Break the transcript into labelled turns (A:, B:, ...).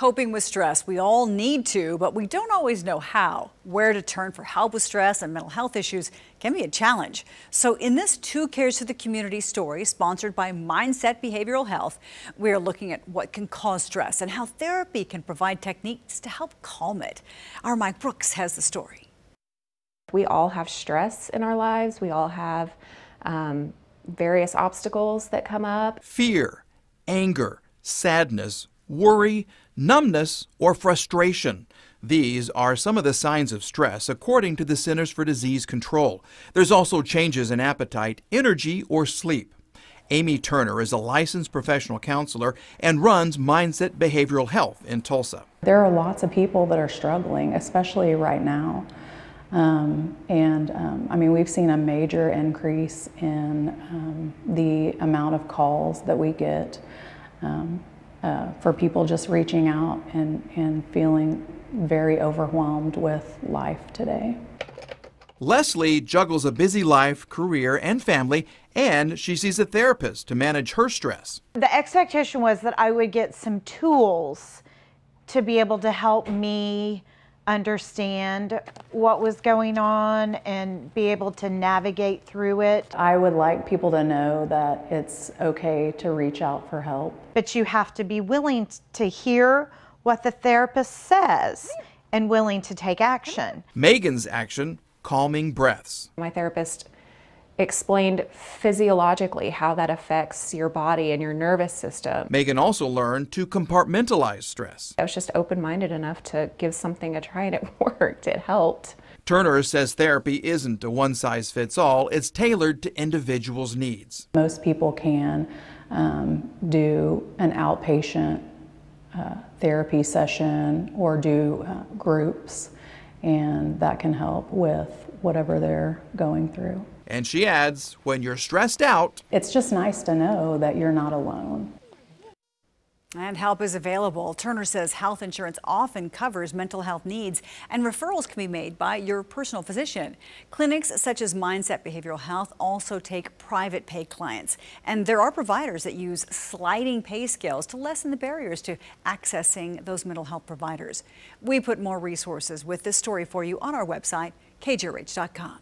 A: Coping with stress, we all need to, but we don't always know how. Where to turn for help with stress and mental health issues can be a challenge. So in this Two Cares to the Community story, sponsored by Mindset Behavioral Health, we are looking at what can cause stress and how therapy can provide techniques to help calm it. Our Mike Brooks has the story.
B: We all have stress in our lives. We all have um, various obstacles that come up.
C: Fear, anger, sadness, worry, numbness, or frustration. These are some of the signs of stress according to the Centers for Disease Control. There's also changes in appetite, energy, or sleep. Amy Turner is a licensed professional counselor and runs Mindset Behavioral Health in Tulsa.
D: There are lots of people that are struggling, especially right now. Um, and um, I mean, we've seen a major increase in um, the amount of calls that we get um, uh, for people just reaching out and, and feeling very overwhelmed with life today.
C: Leslie juggles a busy life, career, and family, and she sees a therapist to manage her stress.
E: The expectation was that I would get some tools to be able to help me understand what was going on and be able to navigate through it.
D: I would like people to know that it's okay to reach out for help.
E: But you have to be willing to hear what the therapist says and willing to take action.
C: Megan's action calming breaths.
B: My therapist explained physiologically how that affects your body and your nervous system.
C: Megan also learned to compartmentalize stress.
B: I was just open minded enough to give something a try and it worked. It helped.
C: Turner says therapy isn't a one size fits all, it's tailored to individuals' needs.
D: Most people can um, do an outpatient uh, therapy session or do uh, groups, and that can help with whatever they're going through.
C: And she adds, when you're stressed out,
D: it's just nice to know that you're not alone.
A: And help is available. Turner says health insurance often covers mental health needs, and referrals can be made by your personal physician. Clinics such as Mindset Behavioral Health also take private pay clients, and there are providers that use sliding pay scales to lessen the barriers to accessing those mental health providers. We put more resources with this story for you on our website, kjrh.com.